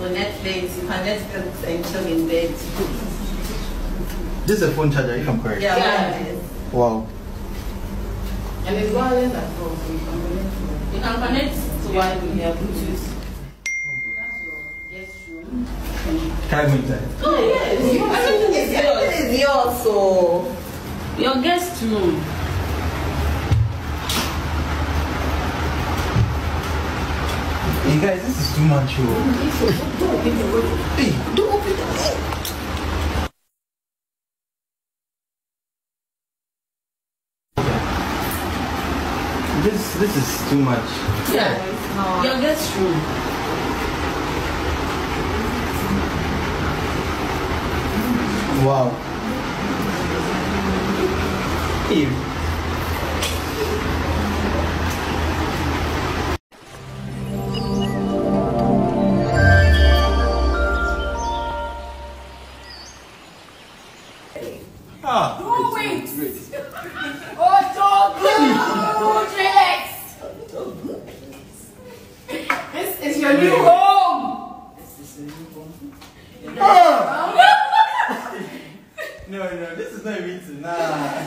or Netflix. You can Netflix and chill in bed. This is a phone charger, if I'm correct. Yeah, Yeah. yeah. Wow. And it's wireless as well, so you can connect to it. You can connect to one with your Bluetooth. That's your guest room. Can I go inside? Oh yes, everything is yours. Everything is yours. So Your guest room. Hey guys, this is too much. Hey, don't open the This this is too much. Yeah. Your guest room. Wow. Hey. No, no, this is not a meeting. Nah.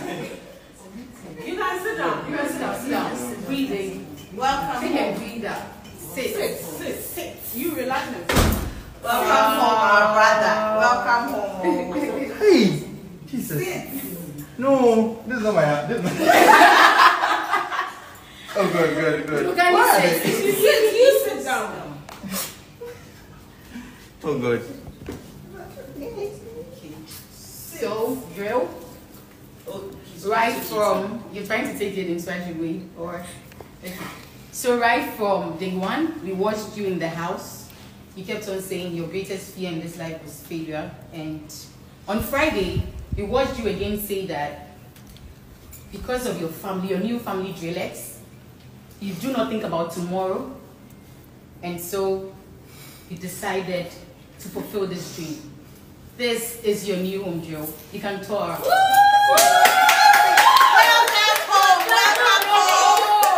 You guys sit down. You guys sit down. Sit down. Breathing. welcome Take a home. breather. Sit. Sit. Sit. You relax and sit. Welcome home, our brother. Welcome home. Hey, Jesus. No, this is not my house. This is not... oh, good, good, good. You can Why? sit. You sit. You sit down. Oh, good. So, drill. Oh, right from, you're trying to take it in such a way, or. So right from day one, we watched you in the house. You kept on saying your greatest fear in this life was failure. And on Friday, we watched you again say that because of your family, your new family Drillex, you do not think about tomorrow. And so you decided to fulfill this dream. This is your new home, Joe. You can tour. Welcome home. Welcome home.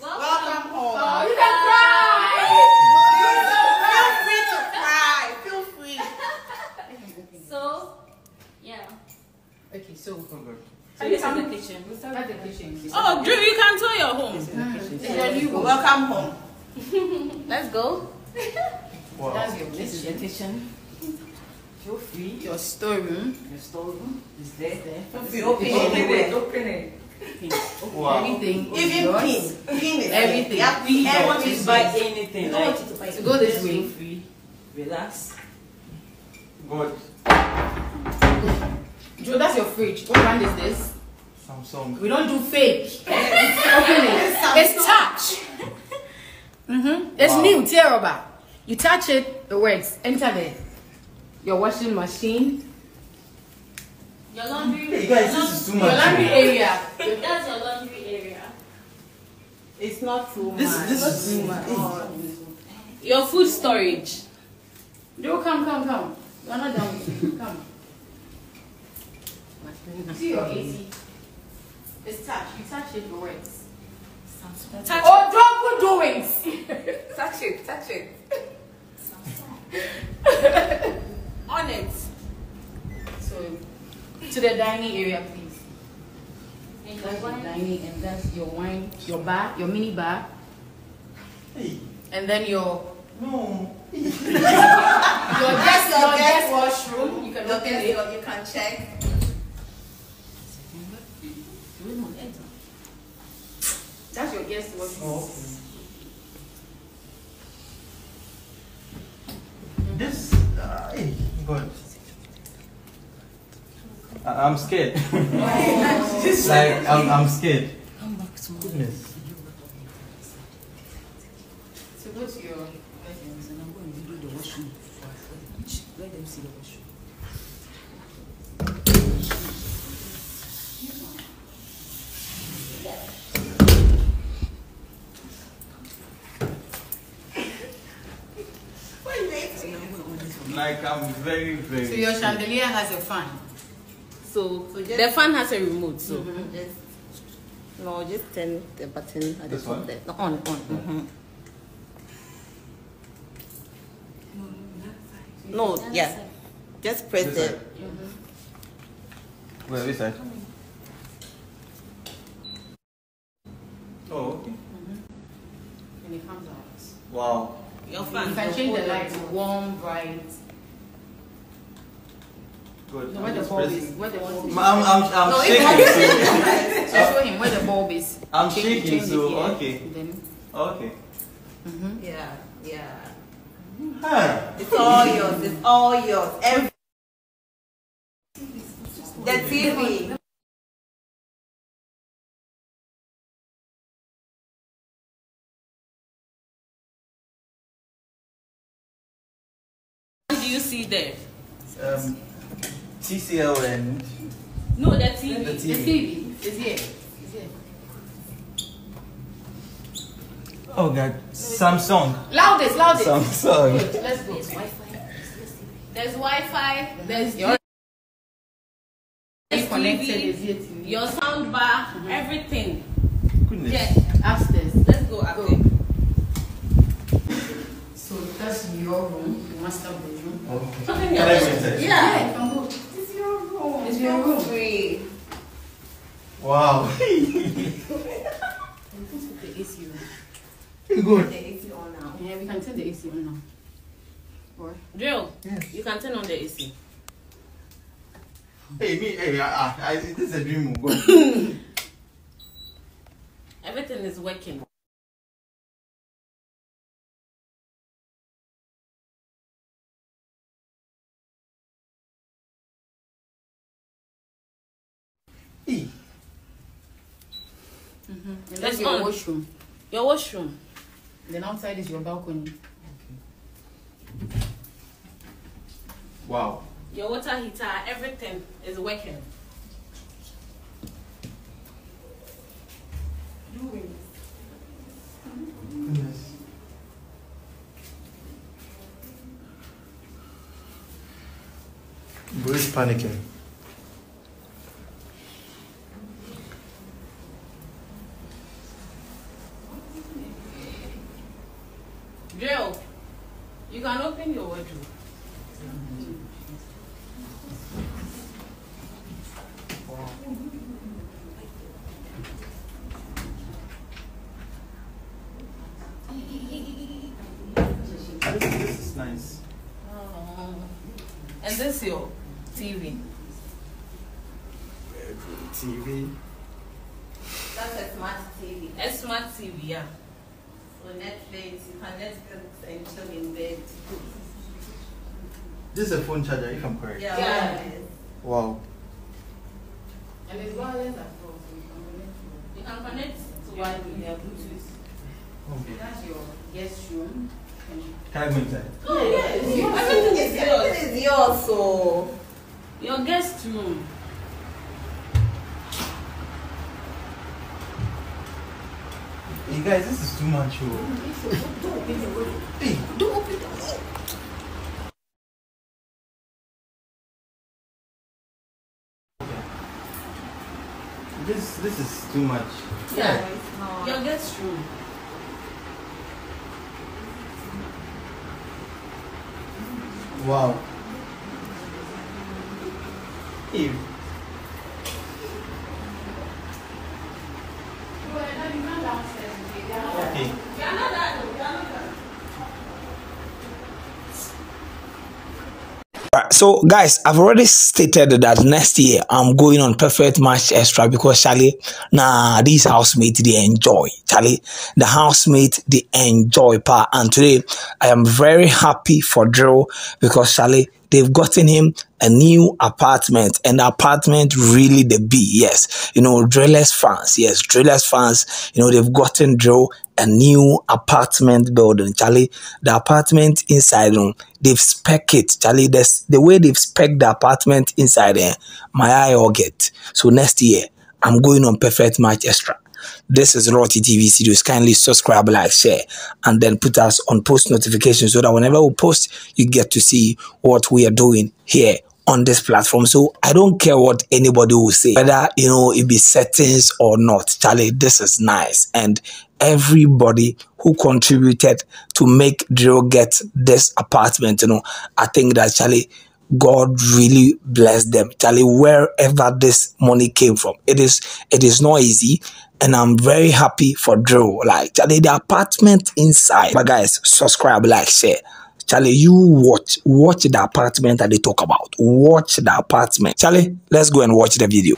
Welcome home. You can cry. Feel free to cry. Feel free. So, yeah. Okay, so good. So this is the kitchen. that's the kitchen. Oh, Drew, you can tour your home. It's your new home. Welcome home. Let's go. Wow. That's your This kitchen. the. Feel free. Your storeroom. Your storeroom is there. There. Feel free. Open Open it. it. Open it. Wow. Everything Even yours. pin. Pin is Everything. Yeah, We don't want you to buy anything. We don't Like, want you to buy So go this way. feel free. Relax. Good. Joe, that's your fridge. What brand is this? Samsung. We don't do fake. Open it. It's touch. Mm-hmm. It's Wow. new, Tearoba. You touch it, it works. Enter there. Your washing machine. Your laundry. Hey guys, this is too Your laundry area. That's your laundry area. It's not too This much. this is too much. Your food storage. Joe, come, come, come. You're not done with me. Come. See your AC. It's touch. You touch it, it works. Touch Oh, don't put doings. Touch it. Touch it. On it. So, to the dining area, please. And That's your your dining, and that's your wine, your bar, your mini bar, Hey, and then your no. your guest your your guest guest washroom. You can Your open guest, it. your- you can check. That's your guest washroom. Oh, hey, I- I'm scared. like, I'm, I'm scared. Goodness. I'm very, very. So your chandelier has a fan. So, so the fan has a remote. So mm -hmm. yes. no, just turn the button at the top there. No, on, on. Mm -hmm. No, yeah. Just press this the. Mm -hmm. Where is that? Oh, okay. Mm -hmm. And it comes out. Wow. Your fan. You can change the light. Warm, bright. Good. No, where I'm the just bulb pressing. is. Where the bulb is. I'm, I'm, I'm No, shaking. so- So show him where the bulb is. I'm Change- shaking, change so, here, okay. Then, Okay. Yeah, yeah. Huh. It's all yours. It's all yours. Every the TV. What do you see there? Um, TCL and No, the the TV. the TV. TV is here. Is here. Oh God, Samsung. Loudest, loudest. Samsung. Good, let's go. There's Wi-Fi. There's Your There's is connected. TV. Is here your sound bar, everything. Goodness. Yeah. upstairs. Let's go up Go. So that's your room, the master bedroom. Okay. Something Can I else. go inside? Yeah, you can go. It's your room. It's your room. Wow. Put the AC on. Good. The AC on now. Yeah, we can turn the AC on now. Or Drill. Yes. You can turn on the AC. Hey, me, hey, I, I, I, this is a dream. Oh go. Everything is working. Mm-hmm. and That's that's your on. washroom. Your washroom. Then outside is your balcony. Okay. Wow. Your water heater. Everything is working. Goodness. Bro is panicking. Drill. You can open your wardrobe. This, this is nice. Oh. And this your TV. TV. That's a smart TV. A smart TV, yeah. So Netflix, you can Netflix and chill in bed. This is a phone charger, if I'm correct. Yeah. Yeah. yes. Wow. And there's wireless as well, so you can connect to You can connect to one with your Bluetooth. Okay. That's your guest room. And Can I go inside? Oh, yes. Everything Everything is is yours. everything is yours, so. Your guest room. Hey guys, this is too much. Oh. Hey, don't open the This this is too much. Yeah. No, it's not. Your guest room. Wow. Hey. So guys, I've already stated that next year I'm going on perfect match extra because Charlie, nah, these housemates they enjoy. Charlie, the housemate they enjoy part. And today I am very happy for Drew because Charlie, they've gotten him a new apartment and the apartment really the B. Yes, you know, Drillex fans. Yes, Drillex fans. You know, they've gotten Drew a new apartment building. Charlie, the apartment inside they've spec it. Charlie, this, the way they've spec the apartment inside there, my eye all get. So next year, I'm going on perfect match extra. This is Loyalty TV Studios. Kindly subscribe, like, share, and then put us on post notifications so that whenever we post, you get to see what we are doing here on this platform. So I don't care what anybody will say, whether you know it be settings or not. Charlie, this is nice. And everybody who contributed to make Drill get this apartment, you know, I think that Charlie God really bless them. Charlie, wherever this money came from, it is it is not easy. And I'm very happy for Drew. Like Charlie, the apartment inside. But guys, subscribe, like, share. Charlie, you watch watch the apartment that they talk about. Watch the apartment. Charlie, let's go and watch the video.